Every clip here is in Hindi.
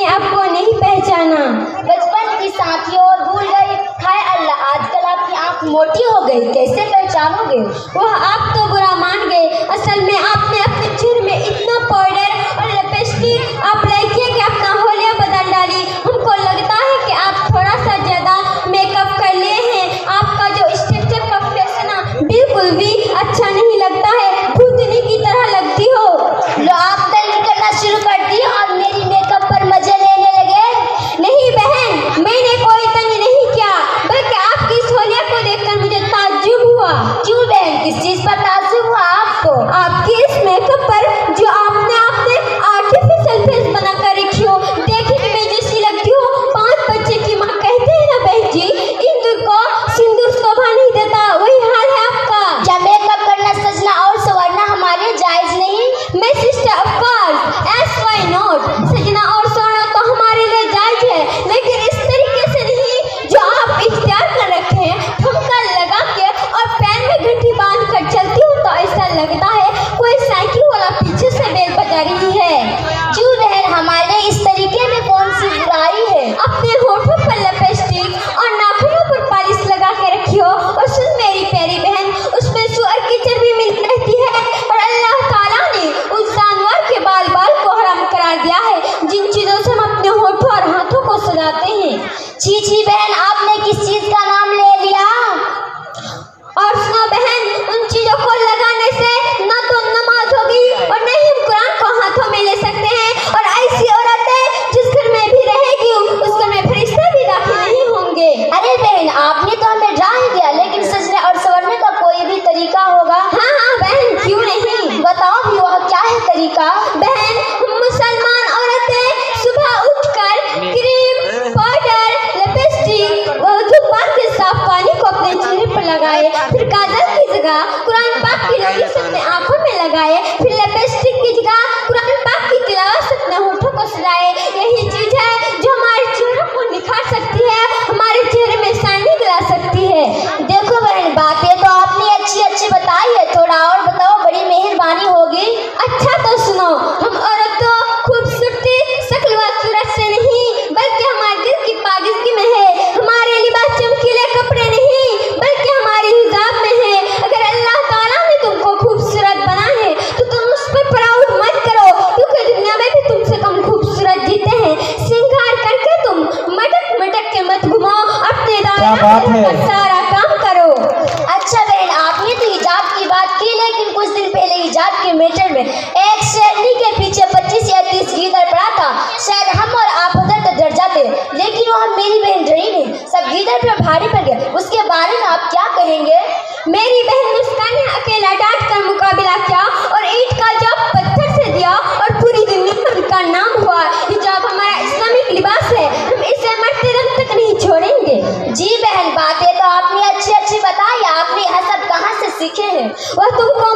ने आपको नहीं पहचाना। बचपन की साथियों, भूल गई हाय अल्लाह, आजकल आपकी आँख मोटी हो गई। कैसे पहचानोगे? वह आप तो बुरा मान गए। असल में आपने अपने चिर में इतना पाउडर I know. चीची बहन आपने किस चीज़ का नाम ले लिया? और सुनो बहन उन चीज़ों को लगाने से ना तो नमाज़ होगी और ना ही कुरान को हाथों में ले सकते हैं। और ऐसी औरतें जिस घर में भी रहेगी उस घर में फरिश्ते भी दाखिल नहीं होंगे। अरे बहन आपने तो हमें जा ही दिया लेकिन सजने और सवरने का कोई भी तरीका होगा? हाँ हाँ बहन क्यों नहीं? बताओ भी वह क्या है तरीका? बहन लगाए फिर काजल की जगह कुरान पाक की रोशनी अपने आँखों में लगाए फिर है। सारा काम करो। अच्छा बहन, आपने तो हिजाब की बात की, लेकिन कुछ दिन पहले हिजाब के मैटर में एक शेरनी के पीछे 25 या 30 गीदर पड़ा था। शायद हम और आप उधर तो डर जाते, लेकिन वो हम मेरी बहन रही नहीं। सब गीदर पर भारी पड़ गए। उसके बारे में आप क्या कहेंगे? मेरी बहन मुस्कान ने अकेला डांट कर मुकाबला किया और ईट का सीखे हैं। वह तुमको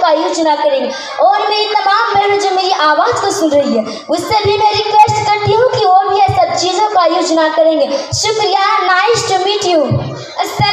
का यूज़ करेंगे। और मेरी तमाम बहनों, जो मेरी आवाज़ को सुन रही है, उससे भी मैं रिक्वेस्ट करती हूँ कि वो भी यह सब चीज़ों का यूज़ करेंगे। शुक्रिया नाइस टू मीट यू असल